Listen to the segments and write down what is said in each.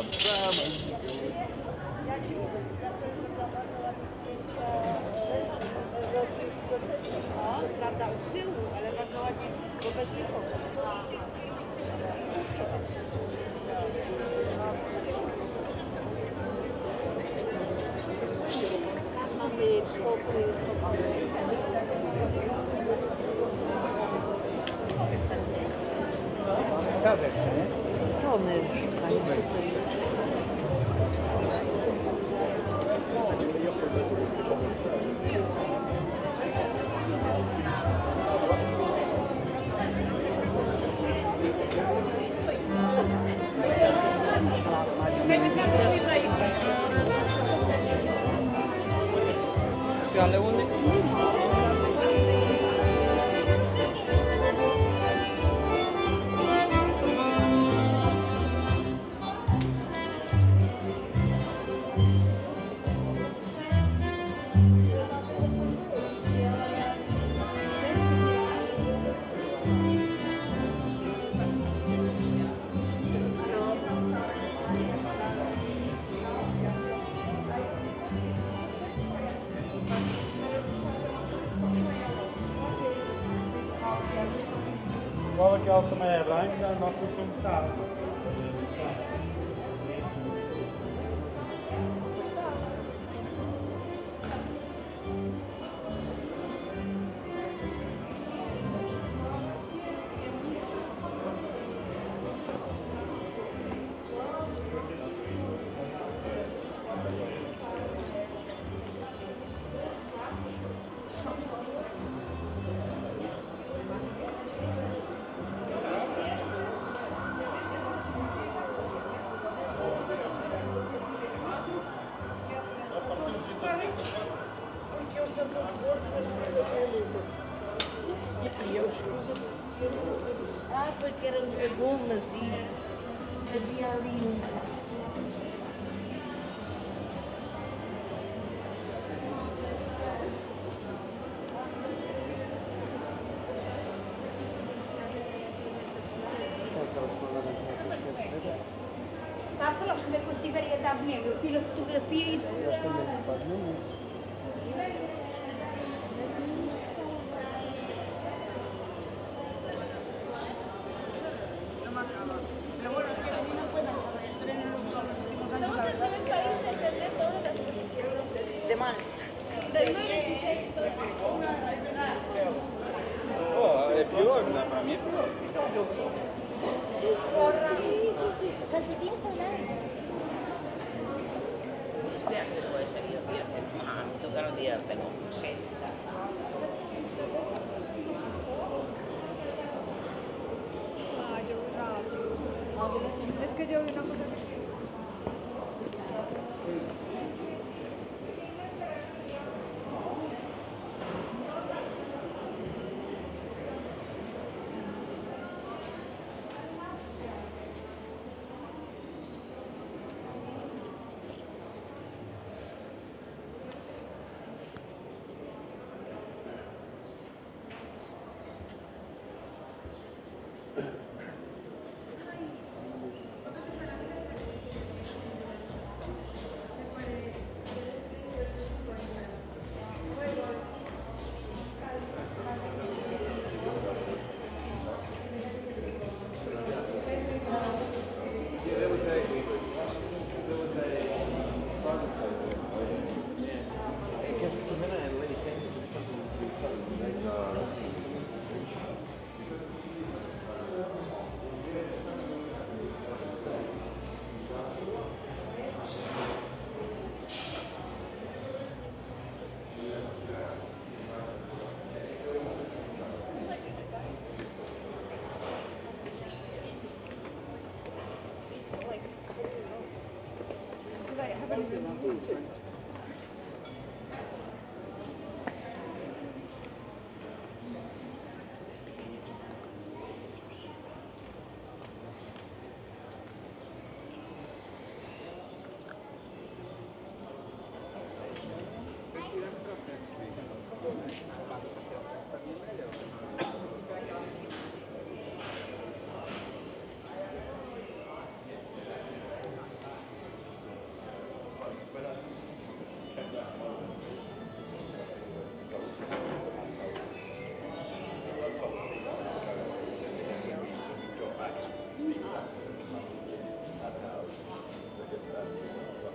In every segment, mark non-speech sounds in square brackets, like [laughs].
tam sama. Prawda, od tyłu, ale bardzo ładnie, bo bez nikogo. Puszczę. Tam mamy pokój. Co one szukają? Co alle 11. Ah, porque eram legumes e havia ali um. Está próximo da Constigaria da Avenida. Eu tiro a fotografia e Pero bueno, es que los últimos años. De mal. Para mí. Sí, sí, sí. Calcetín está largo. Espera, puede ser. Ah, tú que no no sé. Es que yo vi una cosa que...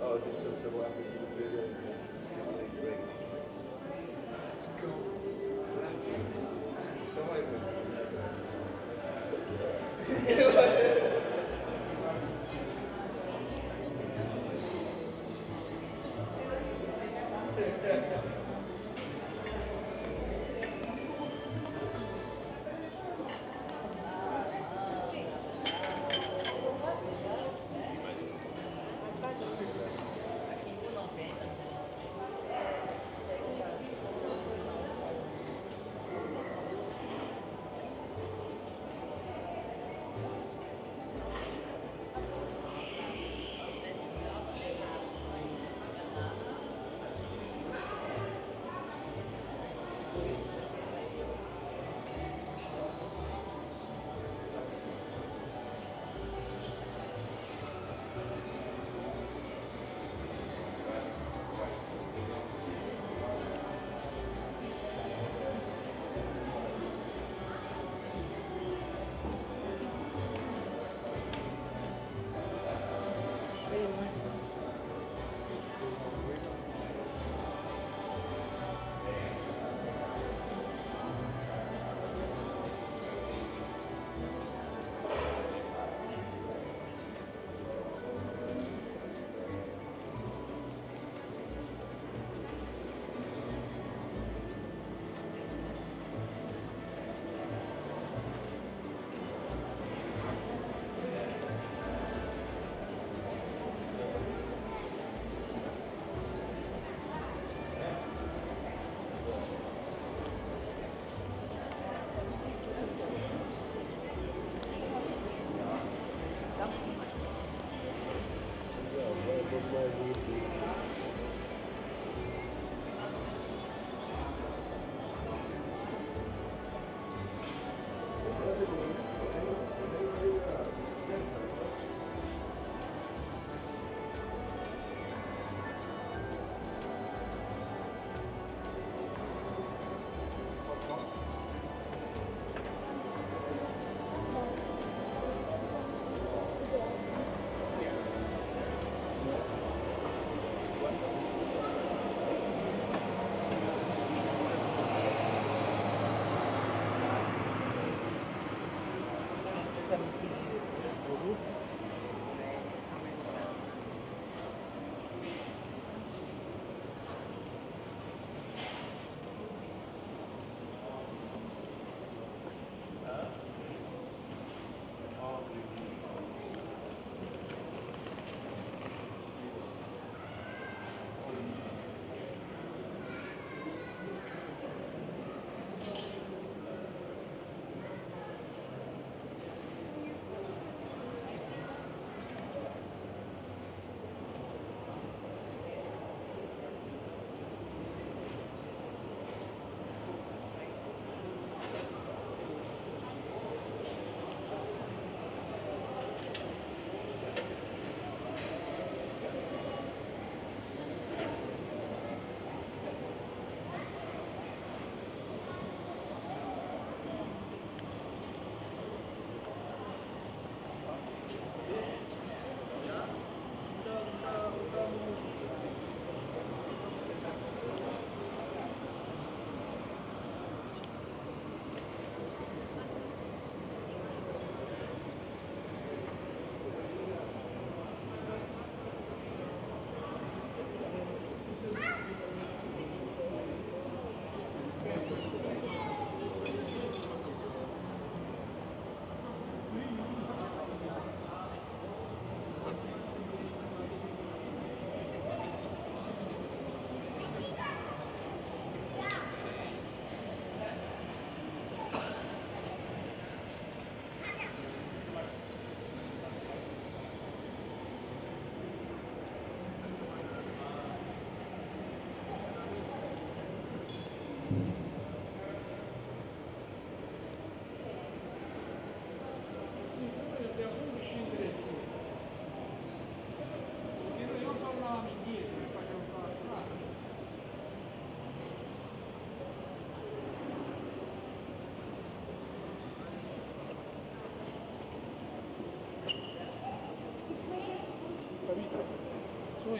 Oh, did some civil application, six, six, eight,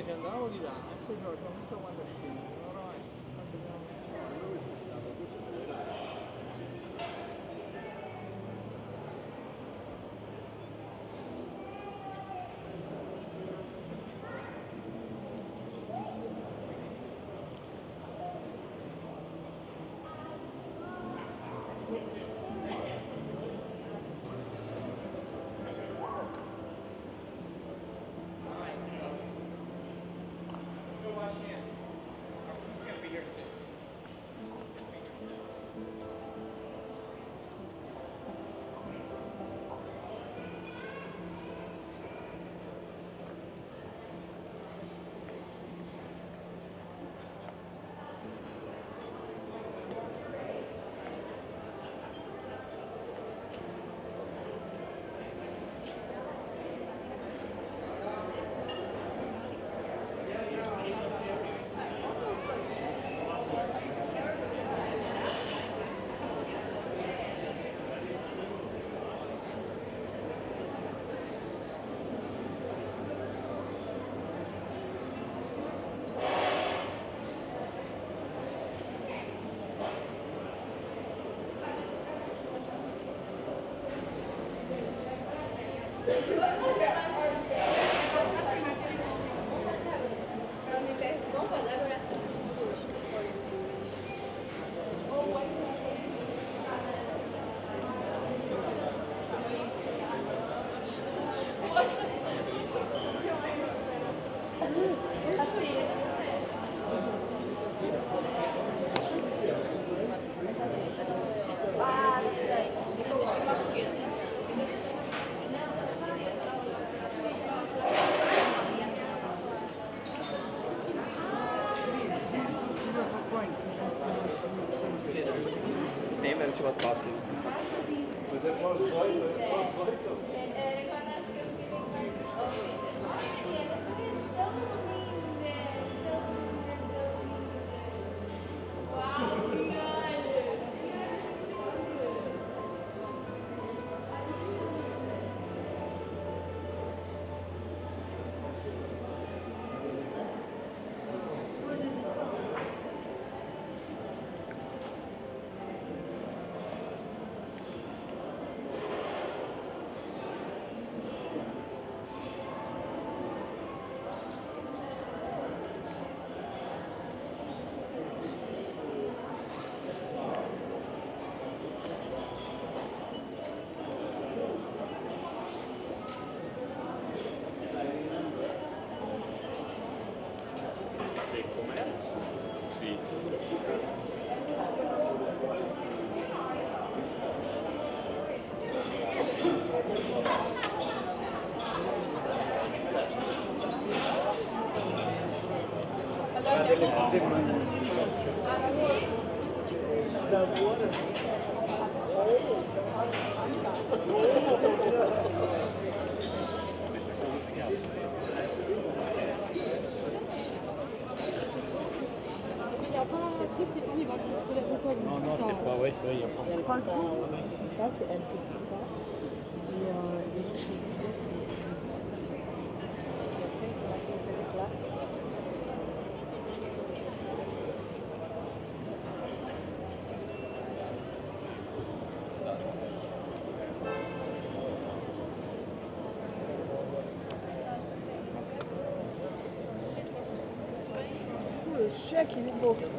现在我给大家介绍一们红色的。Sim, mas tinha umas quatro. Mas é só às 18, é pas, ouais, il y a pas. Il y a pas le coup. Ça, c'est un peu plus bas. Et, euh, Oh, Le chèque,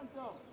Santo.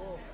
Oh.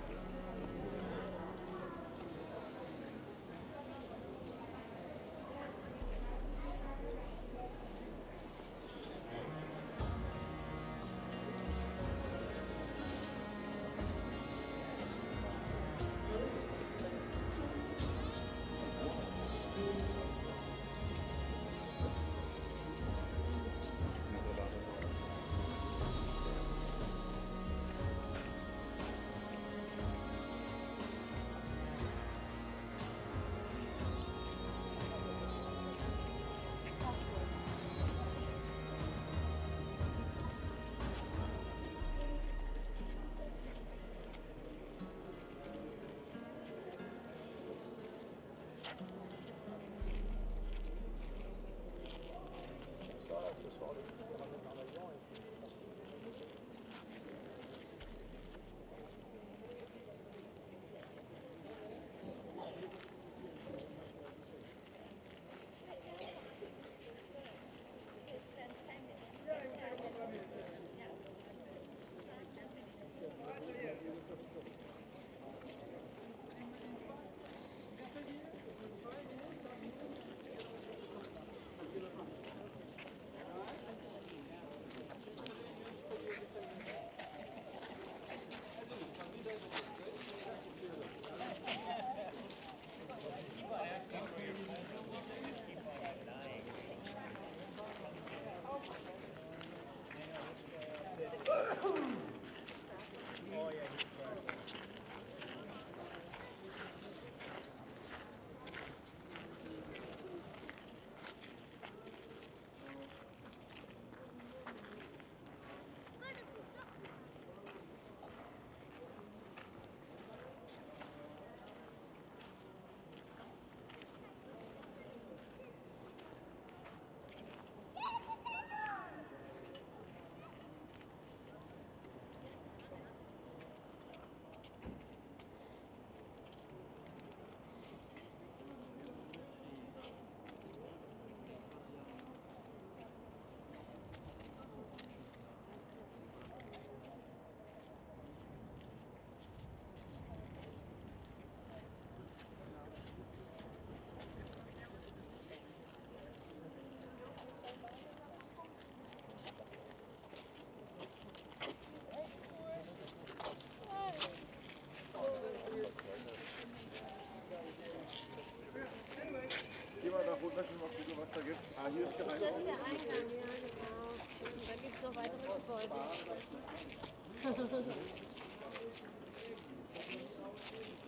immer nach runterschwimmen, ob es da gibt. Ah, hier ist der Eingang. Das ist der Eingang, ja genau. Und da gibt es noch weitere Gebäude.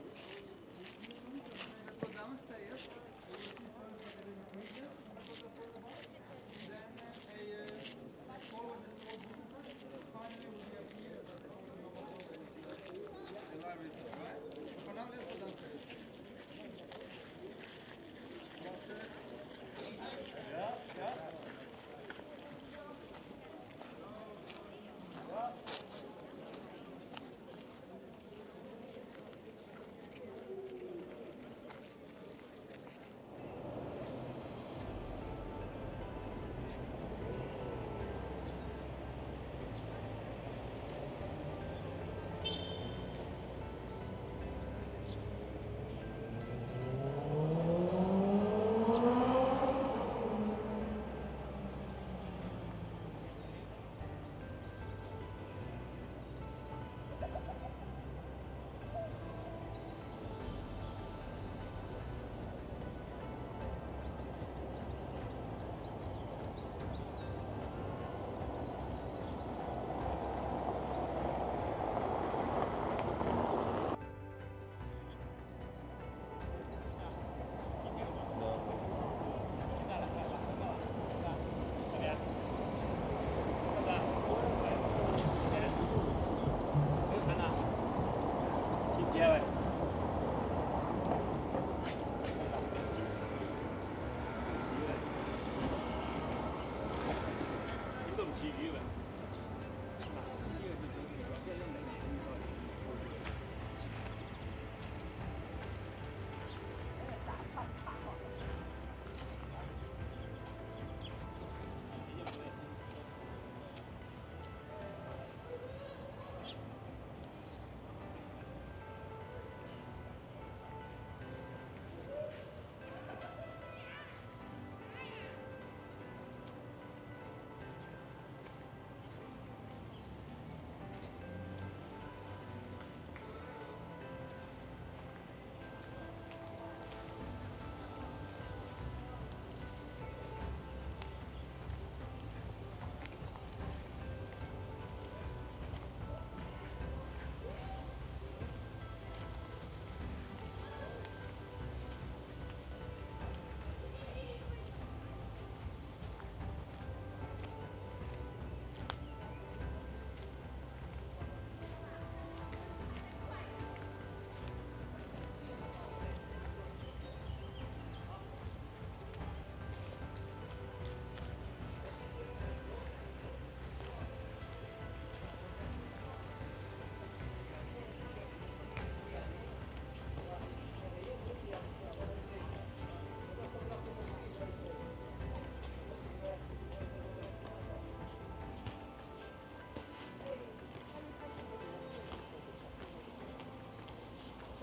[laughs]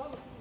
Come.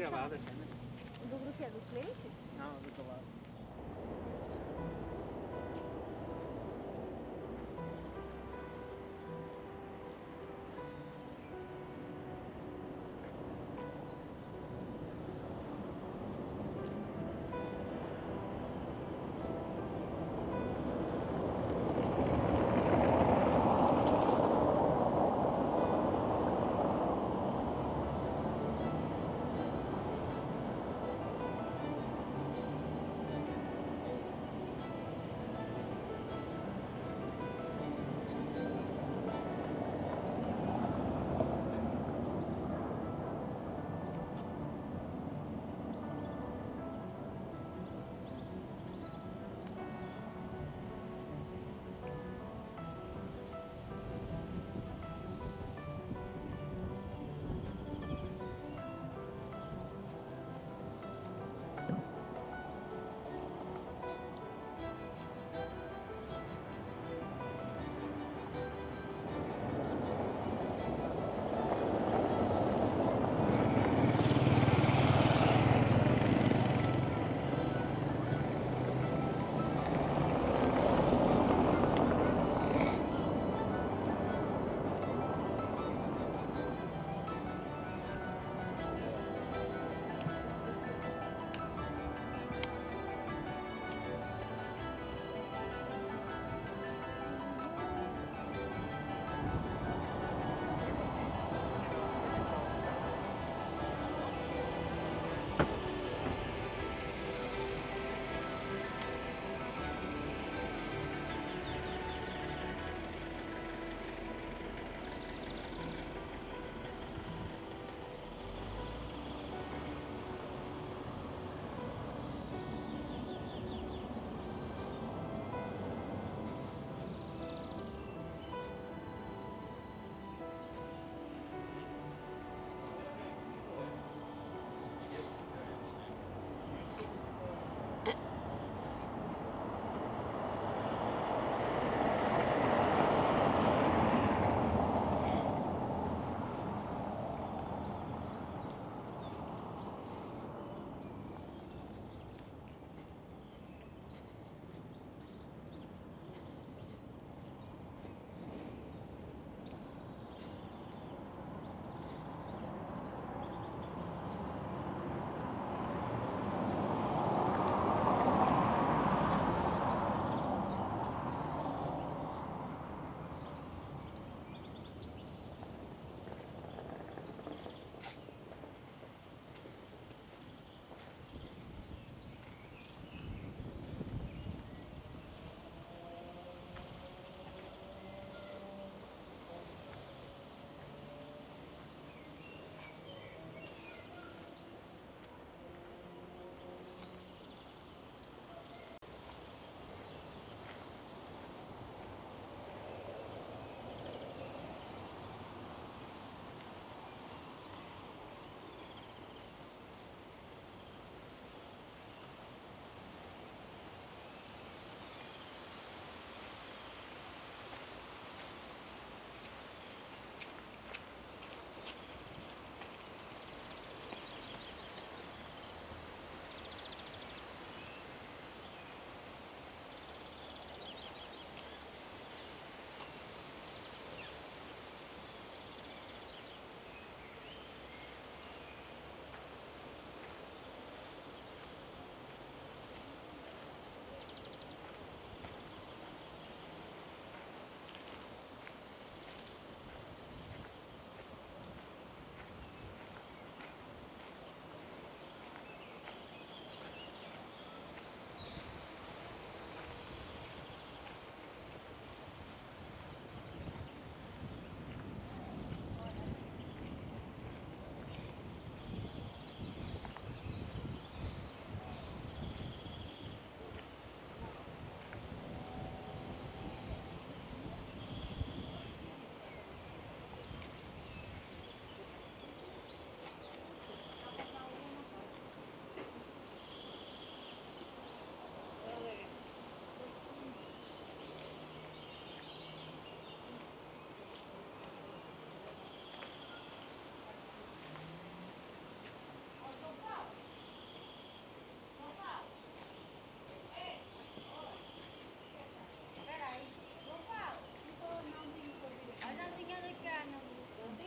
Dobro che è do cliente? No, ho trovato.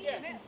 Yeah.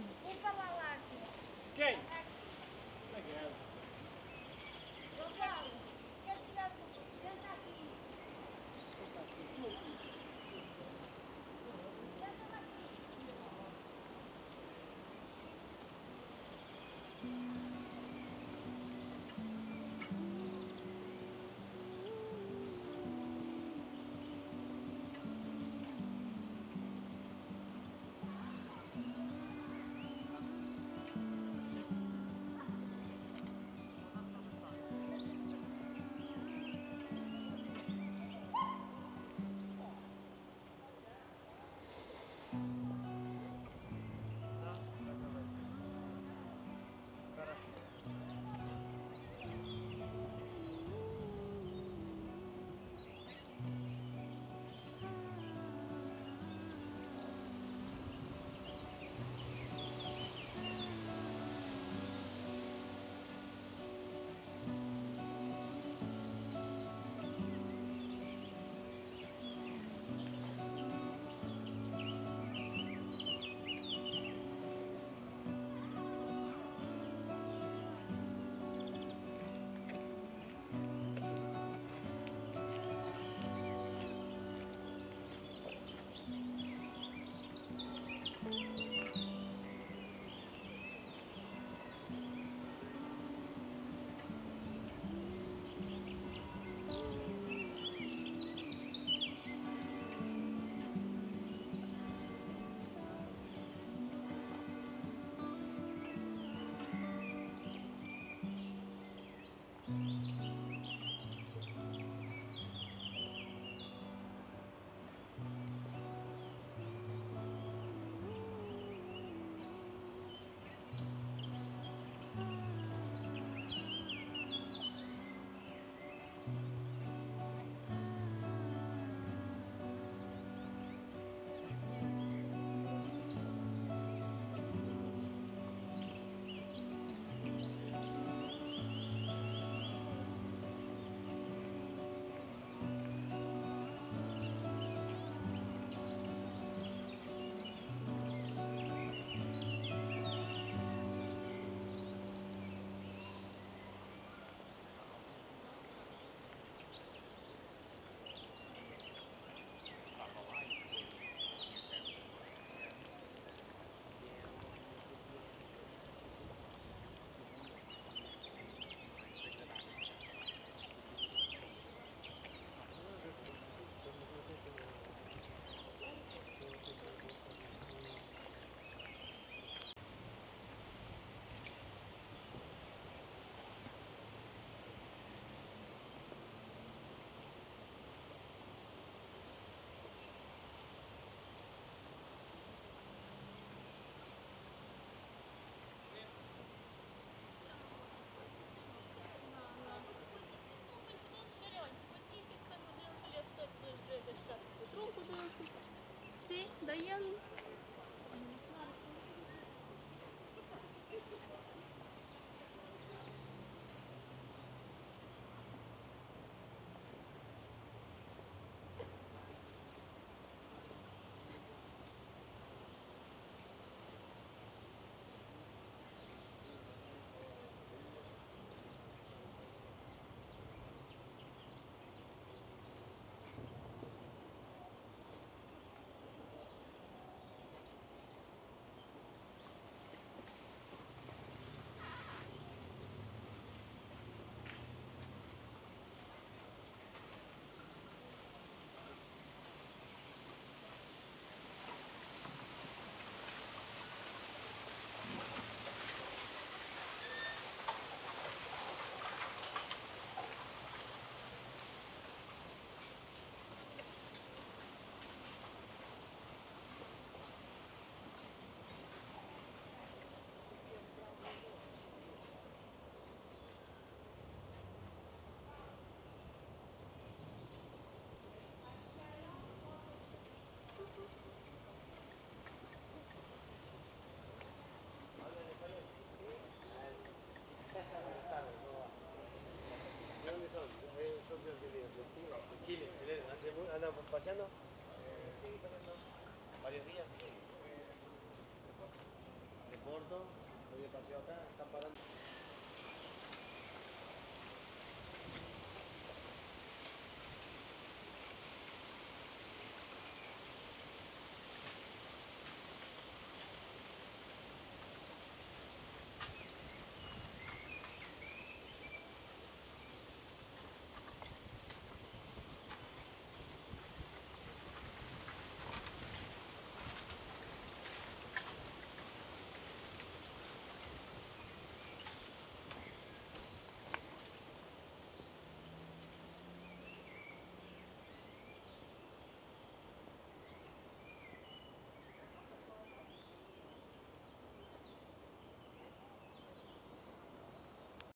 你的烟 paseando? ¿Varios días? De Porto, hoy de paseo acá, están parando.